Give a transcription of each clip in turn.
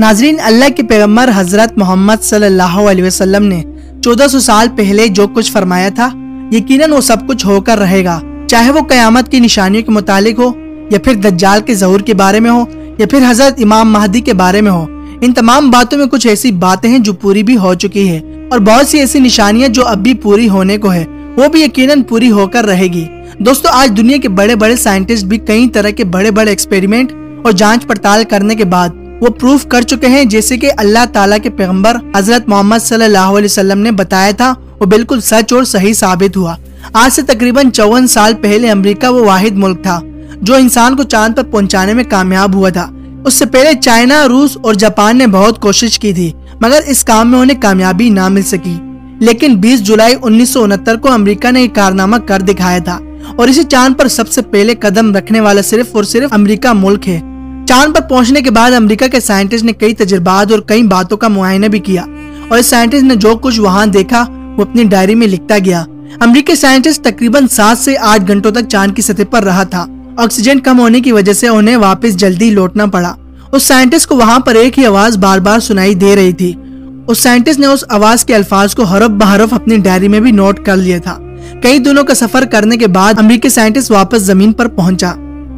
नाजरीन, अल्लाह के पैगंबर हज़रत मोहम्मद सल्लल्लाहु अलैहि वसल्लम ने 1400 साल पहले जो कुछ फरमाया था, यकीनन वो सब कुछ होकर रहेगा। चाहे वो कयामत की निशानियों के मुतालिक हो, या फिर दज्जाल के जहूर के बारे में हो, या फिर हज़रत इमाम महदी के बारे में हो, इन तमाम बातों में कुछ ऐसी बातें हैं जो पूरी भी हो चुकी है, और बहुत सी ऐसी निशानियाँ जो अब भी पूरी होने को है, वो भी यकीनन पूरी होकर रहेगी। दोस्तों, आज दुनिया के बड़े बड़े साइंटिस्ट भी कई तरह के बड़े बड़े एक्सपेरिमेंट और जाँच पड़ताल करने के बाद वो प्रूफ कर चुके हैं, जैसे कि अल्लाह ताला के पैगंबर हज़रत मोहम्मद सल्लल्लाहु अलैहि वसल्लम ने बताया था, वो बिल्कुल सच और सही साबित हुआ। आज से तकरीबन चौवन साल पहले अमेरिका वो वाहिद मुल्क था, जो इंसान को चाँद पर पहुँचाने में कामयाब हुआ था। उससे पहले चाइना, रूस और जापान ने बहुत कोशिश की थी, मगर इस काम में उन्हें कामयाबी न मिल सकी। लेकिन 20 जुलाई उन्नीस सौ उनहत्तर को अमेरिका ने एक कारनामा कर दिखाया था, और इसी चाँद पर सबसे पहले कदम रखने वाला सिर्फ़ और सिर्फ़ अमेरिका मुल्क है। चाँद पर पहुँचने के बाद अमेरिका के साइंटिस्ट ने कई तजुर्बात और कई बातों का मुआयना भी किया। और इस साइंटिस्ट ने जो कुछ वहाँ देखा, वो अपनी डायरी में लिखता गया। अमरीकी साइंटिस्ट तकरीबन सात से आठ घंटों तक चाँद की सतह पर रहा था। ऑक्सीजन कम होने की वजह से उन्हें वापस जल्दी लौटना पड़ा। उस साइंटिस्ट को वहाँ पर एक ही आवाज़ बार बार सुनाई दे रही थी। उस साइंटिस्ट ने उस आवाज़ के अल्फाज को हरफ बहरफ अपनी डायरी में भी नोट कर लिया था। कई दिनों का सफ़र करने के बाद अमरीकी साइंटिस्ट वापस ज़मीन पर पहुँचा।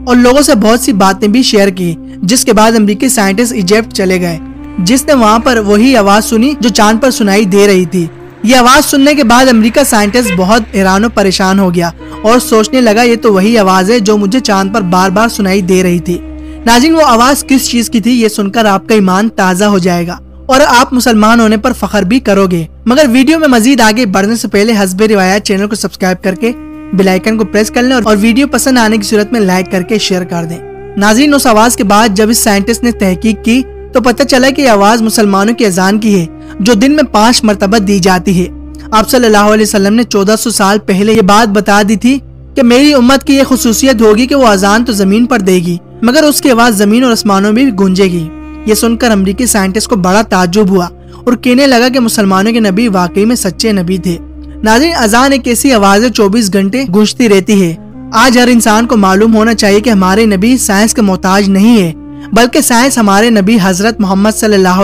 और लोगों से बहुत सी बातें भी शेयर की, जिसके बाद अमेरिकी साइंटिस्ट इजिप्ट चले गए, जिसने वहाँ पर वही आवाज़ सुनी जो चाँद पर सुनाई दे रही थी। ये आवाज़ सुनने के बाद अमेरिका साइंटिस्ट बहुत हैरान और परेशान हो गया और सोचने लगा, ये तो वही आवाज़ है जो मुझे चाँद पर बार बार सुनाई दे रही थी। नाजिन, वो आवाज़ किस चीज़ की थी, ये सुनकर आपका ईमान ताज़ा हो जाएगा और आप मुसलमान होने पर फखर भी करोगे। मगर वीडियो में मजीद आगे बढ़ने से पहले हसबे रिवायत चैनल को सब्सक्राइब करके बेलाइकन को प्रेस कर लें और वीडियो पसंद आने की सूरत में लाइक करके शेयर कर दें। नाजीन उस आवाज़ के बाद जब इस साइंटिस्ट ने तहकीक की तो पता चला कि आवाज़ मुसलमानों की अजान की है, जो दिन में पाँच मरतबा दी जाती है। आप सल्लल्लाहु अलैहि वसल्लम ने 1400 साल पहले ये बात बता दी थी कि मेरी उम्मत की ये खसूसियत होगी कि वो अजान तो ज़मीन पर देगी, मगर उसकी आवाज़ ज़मीन और आसमानों में भी गूंजेगी। ये सुनकर अमरीकी साइंटिस्ट को बड़ा ताजुब हुआ और कहने लगा कि मुसलमानों के नबी वाकई में सच्चे नबी थे। नाजिन अजान एक ऐसी आवाज़ चौबीस घंटे गूंजती रहती है। आज हर इंसान को मालूम होना चाहिए कि हमारे नबी साइंस के मोहताज नहीं है, बल्कि साइंस हमारे नबी हज़रत मोहम्मद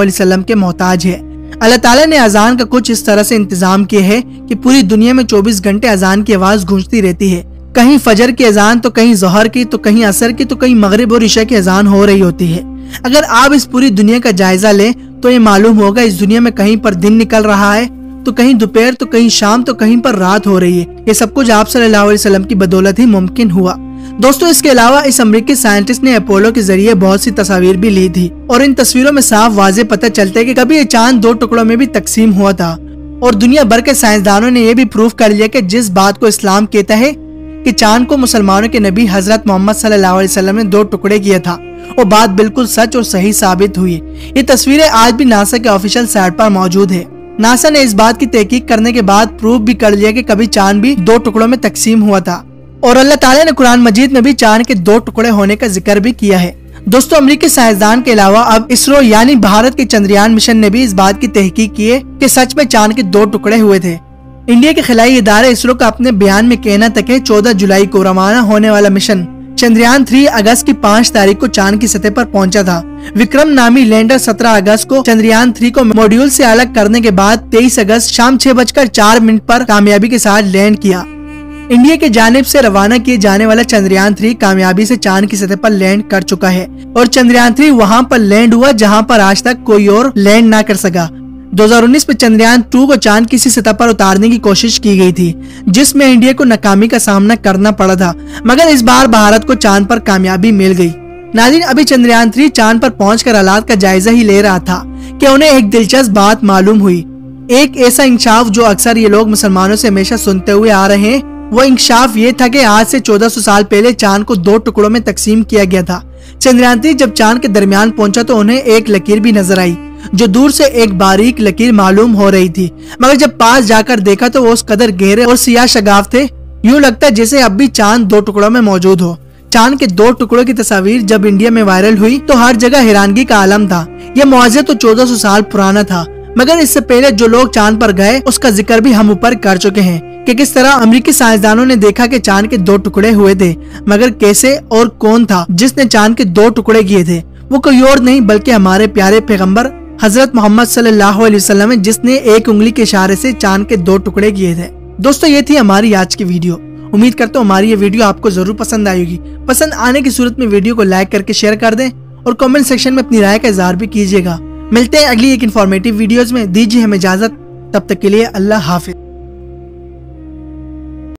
वसल्लम के मोहताज है। अल्लाह ताला ने अजान का कुछ इस तरह से इंतज़ाम किया है कि पूरी दुनिया में 24 घंटे अजान की आवाज़ गूंजती रहती है। कहीं फजर की अजान तो कहीं जहर की तो कहीं असर की तो कहीं मगरब और ईशा की अजान हो रही होती है। अगर आप इस पूरी दुनिया का जायजा लें तो ये मालूम होगा इस दुनिया में कहीं पर दिन निकल रहा है तो कहीं दोपहर तो कहीं शाम तो कहीं पर रात हो रही है। ये सब कुछ आप सल्लल्लाहु अलैहि वसल्लम की बदौलत ही मुमकिन हुआ। दोस्तों, इसके अलावा इस अमरीकी साइंटिस्ट ने अपोलो के ज़रिए बहुत सी तस्वीर भी ली थी और इन तस्वीरों में साफ़ वाजे पता चलता है कि कभी ये चाँद दो टुकड़ों में भी तकसीम हुआ था। और दुनिया भर के साइंसदानों ने यह भी प्रूफ कर लिया कि जिस बात को इस्लाम कहता है कि चाँद को मुसलमानों के नबी हज़रत मोहम्मद सल्लल्लाहु अलैहि वसल्लम ने दो टुकड़े किया था। वो बात बिल्कुल सच और सही साबित हुई। ये तस्वीरें आज भी नासा के ऑफिशियल साइट पर मौजूद है। नासा ने इस बात की तहकीक करने के बाद प्रूफ भी कर लिया कि कभी चाँद भी दो टुकड़ों में तकसीम हुआ था। और अल्लाह ताला ने कुरान मजीद में भी चाँद के दो टुकड़े होने का ज़िक्र भी किया है। दोस्तों, अमरीकी साइंसदान के अलावा अब इसरो यानी भारत के चंद्रयान मिशन ने भी इस बात की तहकीक की है कि सच में चाँद के दो टुकड़े हुए थे। इंडिया के खिलाई इदारे इसरो का अपने बयान में कहना तक है, चौदह जुलाई को रवाना होने वाला मिशन। चंद्रयान थ्री अगस्त की पाँच तारीख को चाँद की सतह पर पहुँचा था। विक्रम नामी लैंडर 17 अगस्त को चंद्रयान थ्री को मॉड्यूल से अलग करने के बाद 23 अगस्त शाम छह बजकर चार मिनट पर कामयाबी के साथ लैंड किया। इंडिया के जानब से रवाना किए जाने वाला चंद्रयान थ्री कामयाबी से चाँद की सतह पर लैंड कर चुका है और चंद्रयान थ्री वहाँ पर लैंड हुआ जहाँ पर आज तक कोई और लैंड न कर सका। 2019 में चंद्रयान टू को चाँद की सतह पर उतारने की कोशिश की गई थी, जिसमें इंडिया को नाकामी का सामना करना पड़ा था, मगर इस बार भारत को चाँद पर कामयाबी मिल गई। नाजिन, अभी चंद्रयान थ्री चाँद पर पहुंचकर हालात का जायजा ही ले रहा था कि उन्हें एक दिलचस्प बात मालूम हुई। एक ऐसा इंकशाफ जो अक्सर ये लोग मुसलमानों से हमेशा सुनते हुए आ रहे हैं, वो इंकशाफ ये था कि आज से 1400 साल पहले चाँद को दो टुकड़ों में तकसीम किया गया था। चंद्रयान थ्री जब चाँद के दरमियान पहुँचा तो उन्हें एक लकीर भी नज़र आई जो दूर से एक बारीक लकीर मालूम हो रही थी। मगर जब पास जाकर देखा तो वो उस कदर गहरे और सियाह शगाफ थे। यूँ लगता जैसे अब भी चाँद दो टुकड़ों में मौजूद हो। चाँद के दो टुकड़ों की तस्वीर जब इंडिया में वायरल हुई तो हर जगह हैरानगी का आलम था। यह मुआवजे तो 1400 साल पुराना था, मगर इससे पहले जो लोग चाँद पर गए, उसका ज़िक्र भी हम ऊपर कर चुके हैं कि किस तरह अमेरिकी साइंसदानों ने देखा कि चाँद के दो टुकड़े हुए थे, मगर कैसे और कौन था जिसने चाँद के दो टुकड़े किए थे। वो कोई और नहीं, बल्कि हमारे प्यारे पैगंबर हज़रत मोहम्मद सल्लल्लाहु अलैहि वसल्लम है जिसने एक उंगली के इशारे से चाँद के दो टुकड़े किए थे। दोस्तों, ये थी हमारी आज की वीडियो। उम्मीद करता हूँ हमारी ये वीडियो आपको ज़रूर पसंद आएगी। पसंद आने की सूरत में वीडियो को लाइक करके शेयर कर दें और कमेंट सेक्शन में अपनी राय का इजहार भी कीजिएगा। मिलते हैं अगली एक इन्फॉर्मेटिव वीडियोज़ में। दीजिए हमें इजाज़त। तब तक के लिए अल्लाह हाफिज।